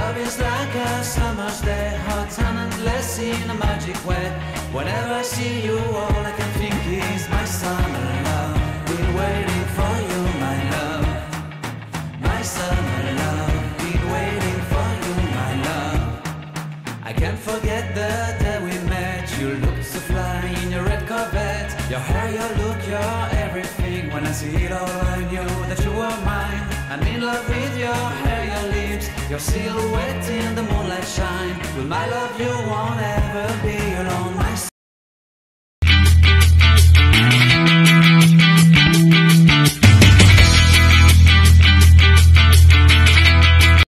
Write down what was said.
love is like a summer's day, hot and endless in a magic way. Whenever I see you, all I can think is my summer love. Been waiting for you, my love. My summer love. Been waiting for you, my love. I can't forget the day we met. You looked so fly in your red Corvette. Your hair, your look, your everything. When I see it all, I knew that you were mine. I'm in love with your hair, your lips, your silhouette in the moonlight shine. With my love, you be